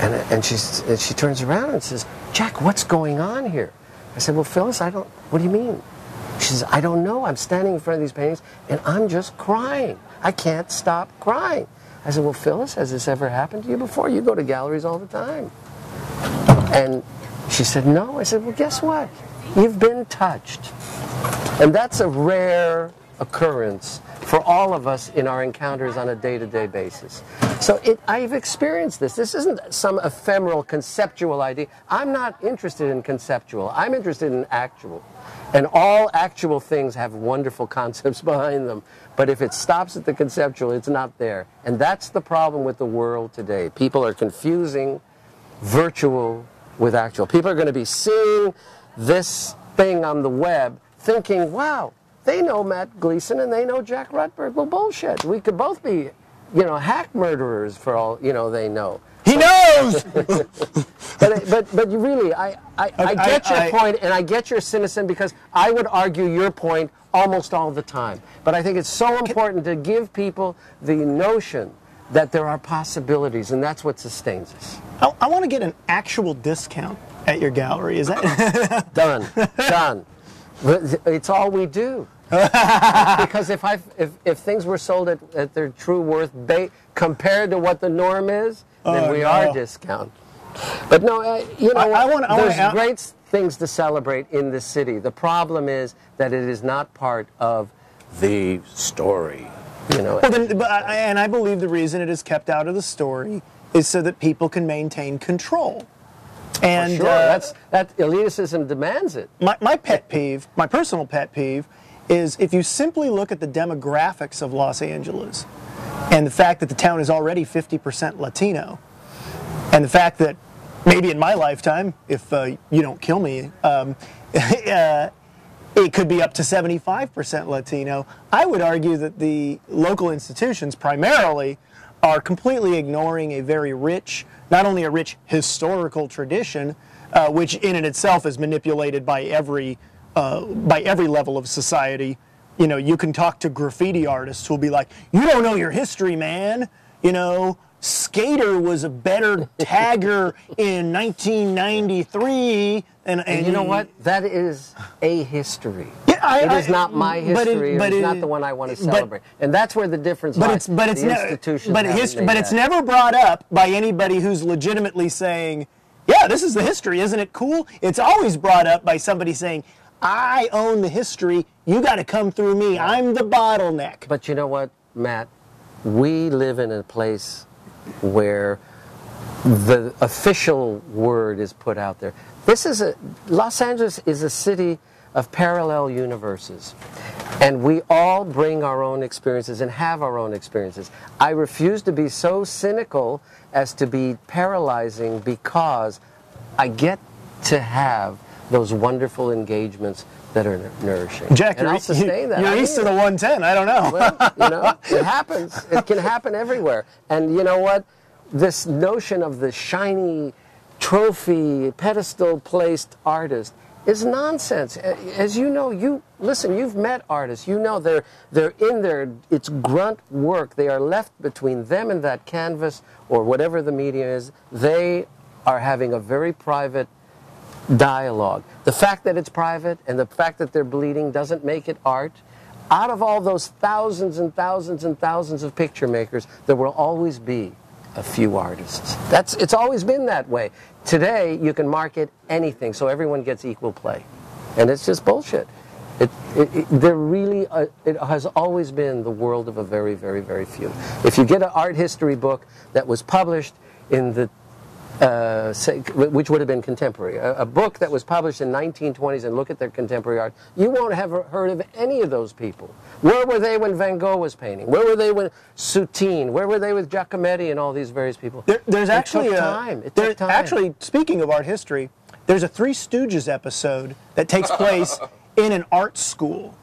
And, and, she's, and she turns around and says, Jack, what's going on here? I said, well, Phyllis, I don't, what do you mean? She says, I don't know. I'm standing in front of these paintings and I'm just crying. I can't stop crying. I said, well, Phyllis, has this ever happened to you before? You go to galleries all the time. And she said, no. I said, well, guess what? You've been touched. And that's a rare occurrence for all of us in our encounters on a day-to-day basis. So it, I've experienced this. This isn't some ephemeral conceptual idea. I'm not interested in conceptual. I'm interested in actual. And all actual things have wonderful concepts behind them. But if it stops at the conceptual, it's not there. And that's the problem with the world today. People are confusing virtual with actual. People are going to be seeing this thing on the web thinking, wow, they know Mat Gleason and they know Jack Rutberg. Well, bullshit. We could both be, you know, hack murderers for all, you know, they know. He knows! but, but, but you really, I, I, I get your I, point and I get your cynicism because I would argue your point almost all the time. But I think it's so important to give people the notion that there are possibilities, and that's what sustains us. I, I want to get an actual discount at your gallery. Is that done? Done. It's all we do. Because if I if, if things were sold at, at their true worth ba- compared to what the norm is, then oh, we no. are discount. But no, uh, you know, I, I want, I there's want great things to celebrate in the city. The problem is that it is not part of the story. You know, well, then, but, and I believe the reason it is kept out of the story is so that people can maintain control. And sure. uh, that's that elitism demands it. My, my pet peeve, my personal pet peeve, is if you simply look at the demographics of Los Angeles and the fact that the town is already 50% Latino, and the fact that maybe in my lifetime, if uh, you don't kill me, um, uh, it could be up to 75% Latino. I would argue that the local institutions primarily are completely ignoring a very rich, not only a rich historical tradition, uh, which in and itself is manipulated by every uh, by every level of society. You know, you can talk to graffiti artists who'll be like, "You don't know your history, man." You know, Skater was a better tagger in 1993. And, and, and you know what? That is a history. Yeah, I, it is I, not my history. But, it, but it's it, not the one I want to celebrate. But, and that's where the difference but lies. It's, but it's the institutions but, hist- but it's never brought up by anybody who's legitimately saying, yeah, this is the history. Isn't it cool? It's always brought up by somebody saying, I own the history. You got to come through me. I'm the bottleneck. But you know what, Mat? We live in a place where the official word is put out there. This is a Los Angeles is a city of parallel universes. And we all bring our own experiences and have our own experiences. I refuse to be so cynical as to be paralyzing because I get to have those wonderful engagements that are nourishing. Jack, and you're, I'll sustain that. You're east of the 110. I don't know. well, you know, it happens. It can happen everywhere. And you know what? This notion of the shiny trophy, pedestal placed artist is nonsense. As you know, you listen. You've met artists. You know they're they're in there. It's grunt work. They are left between them and that canvas or whatever the medium is. They are having a very private dialogue. The fact that it's private and the fact that they're bleeding doesn't make it art. Out of all those thousands and thousands and thousands of picture makers, there will always be a few artists. That's it's always been that way. Today you can market anything so everyone gets equal play. And it's just bullshit. It, it, it, there really, uh, it has always been the world of a very, very, very few. If you get an art history book that was published in the uh, say, which would have been contemporary. A, a, book that was published in 1920s and look at their contemporary art, you won't have heard of any of those people. Where were they when Van Gogh was painting? Where were they when Soutine? Where were they with Giacometti and all these various people? There, there's it actually a, time. It there, time. Actually, speaking of art history, there's a Three Stooges episode that takes place in an art school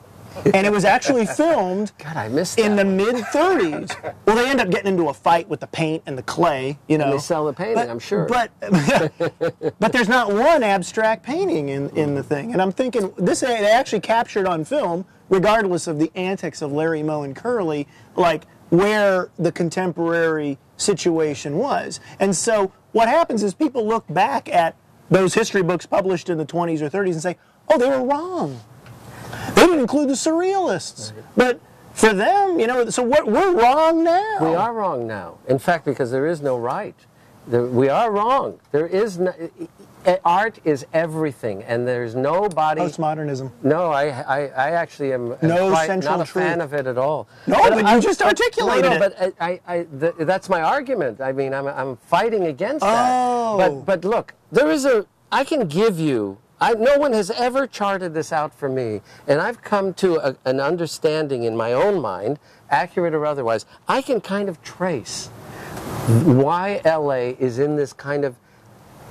and it was actually filmed God, I missed in the mid 30s. Well, they end up getting into a fight with the paint and the clay, you know. And they sell the painting, but, I'm sure. But but there's not one abstract painting in, in the thing. And I'm thinking this they actually captured on film, regardless of the antics of Larry Moe and Curly, like where the contemporary situation was. And so what happens is people look back at those history books published in the 20s or 30s and say, oh, they were wrong. Include the surrealists. But for them, you know, so what, we're wrong now. We are wrong now. In fact, because there is no right. There, we are wrong. There is no, art is everything, and there's nobody. Postmodernism. No, I, I, I actually am, am No quite central not a truth. fan of it at all. No, but you just articulated no, no, it. but I, I, th- that's my argument. I mean, I'm, I'm fighting against that. Oh. But, but look, there is a. I can give you. I, no one has ever charted this out for me, and I've come to a, an understanding in my own mind, accurate or otherwise. I can kind of trace why LA is in this kind of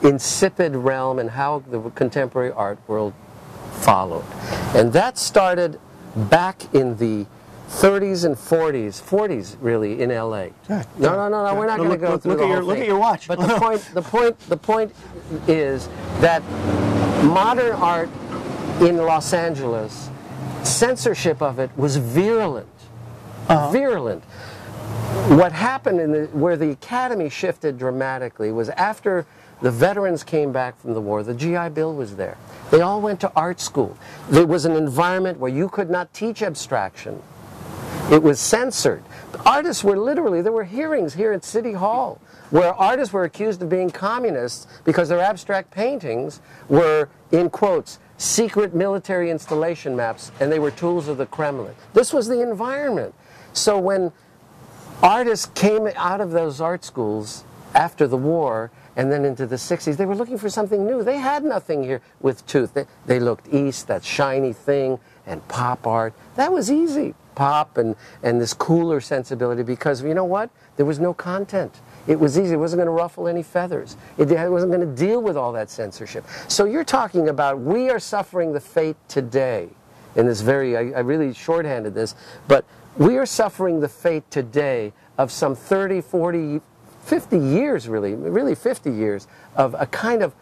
insipid realm and how the contemporary art world followed. And that started back in the 30s and 40s, 40s really in LA. No, no, no, no. We're not Look- going to go look- through look the at your- whole look at your watch. But the point, the point, the point is that modern art in Los Angeles, censorship of it was virulent, Uh-huh. virulent what happened in the, where the academy shifted dramatically was after the veterans came back from the war, the GI Bill was there. They all went to art school. There was an environment where you could not teach abstraction. It was censored. Artists were literally, there were hearings here at City Hall where artists were accused of being communists because their abstract paintings were, in quotes, secret military installation maps and they were tools of the Kremlin. This was the environment. So when artists came out of those art schools after the war and then into the 60s, they were looking for something new. They had nothing here with tooth. They, they looked east, that shiny thing, and pop art. That was easy. Pop and, and this cooler sensibility because you know what? There was no content. It was easy. It wasn't going to ruffle any feathers. It wasn't going to deal with all that censorship. So you're talking about we are suffering the fate today in this very, I, I really shorthanded this, but we are suffering the fate today of some 30, 40, 50 years really, really 50 years of a kind of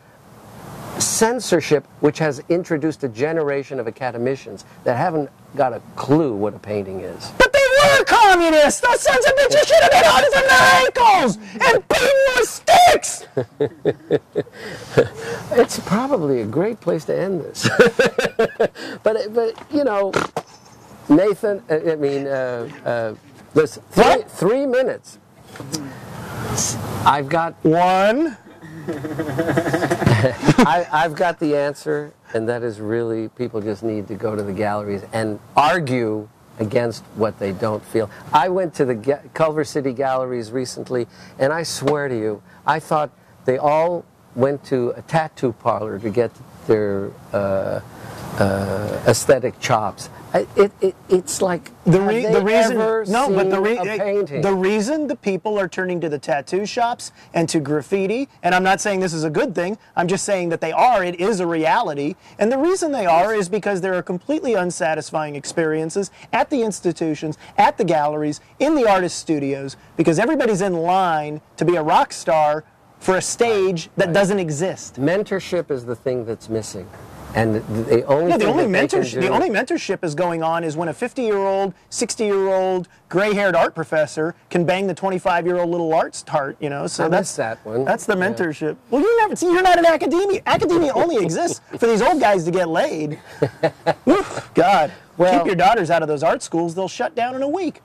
censorship which has introduced a generation of academicians that haven't got a clue what a painting is. But they were communists! Those sons of bitches should have been artists in their ankles and beaten with sticks! It's probably a great place to end this. but, but you know, Nathan, I mean, uh, uh, listen, three, What? three minutes. I've got One. I, I've got the answer, and that is really people just need to go to the galleries and argue against what they don't feel. I went to the Culver City galleries recently, and I swear to you, I thought they all went to a tattoo parlor to get their uh, uh, aesthetic chops. It, it, it's like The, re- the reason, no, but the, re- the reason the people are turning to the tattoo shops and to graffiti, and I'm not saying this is a good thing, I'm just saying that they are, it is a reality. And the reason they are is because there are completely unsatisfying experiences at the institutions, at the galleries, in the artist studios, because everybody's in line to be a rock star for a stage that doesn't exist. mentorship is the thing that's missing. And the only Yeah, the only mentorship the only mentorship is going on is when a 50-year-old, 60-year-old, gray-haired art professor can bang the 25-year-old little arts tart, you know. So I that's that one. That's the Yeah. mentorship. Well, you never see. You're not in academia. Academia only exists for these old guys to get laid. Oof, God, Well- keep your daughters out of those art schools. They'll shut down in a week.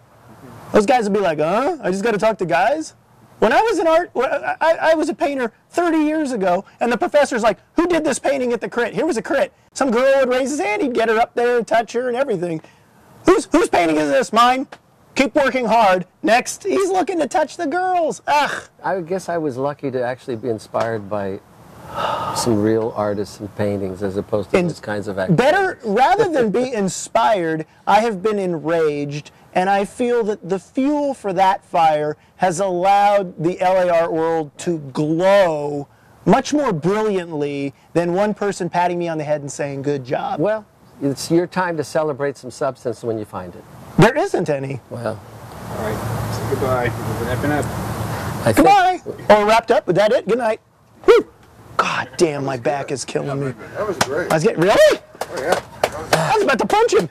Those guys will be like, "Huh? I just got to talk to guys." When I was an art, I, I I was a painter 30 years ago, and the professor's like, "Who did this painting at the crit?" Here was a crit. Some girl would raise his hand, he'd get her up there and touch her and everything. Whose whose painting is this? Mine. Keep working hard. Next, he's looking to touch the girls. Ugh. I guess I was lucky to actually be inspired by some real artists and paintings as opposed to And those kinds of activities. Better, rather than be inspired, I have been enraged, and I feel that the fuel for that fire has allowed the LA art world to glow much more brilliantly than one person patting me on the head and saying, good job. Well, it's your time to celebrate some substance when you find it. There isn't any. Well, All right, say goodbye. We're wrapping up. I think Goodbye. Oh, wrapped up? Was that it? Good night. Whew. God damn, my back is killing me. That was great. I was getting, really? Oh, yeah. I was about to punch him.